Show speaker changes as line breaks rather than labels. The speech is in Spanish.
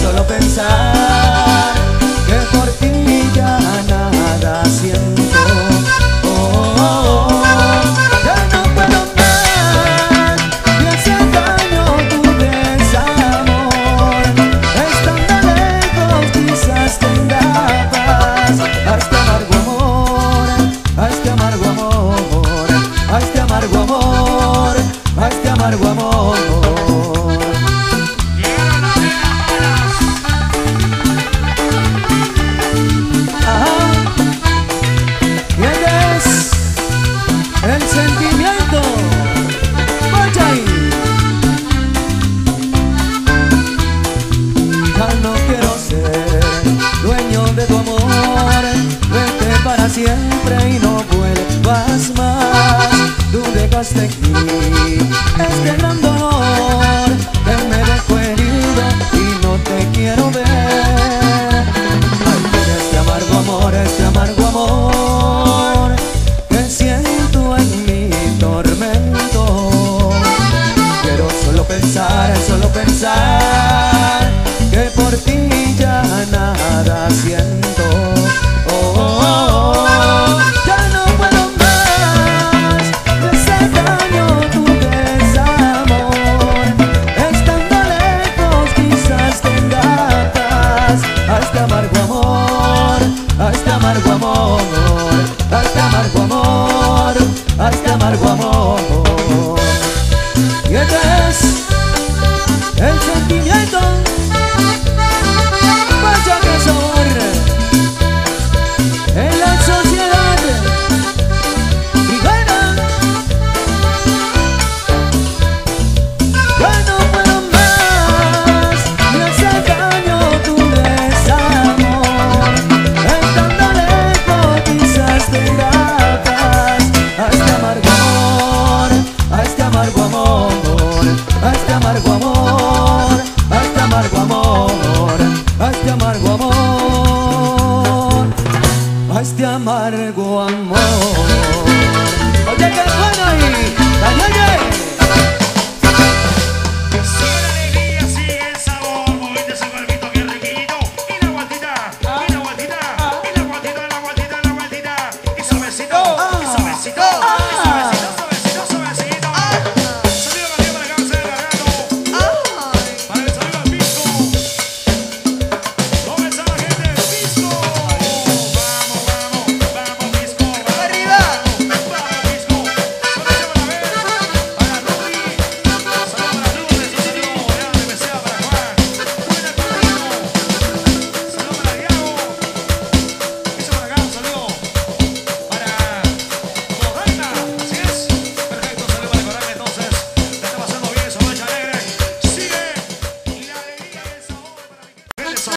solo pensar. el sentimiento. Vaya ahí. Ya no quiero ser dueño de tu amor. Vete para siempre y no vuelvas más. Tú dejaste aquí este siento. Oh, oh, oh, ya no puedo más. De ese daño tu desamor. Estando lejos, quizás tenga paz. Hasta este amargo amor, hasta este amargo amor, hasta este amargo amor, hasta amargo amor. amargo amor, a este amargo amor, a este amargo amor, a este amargo amor, a este amargo amor.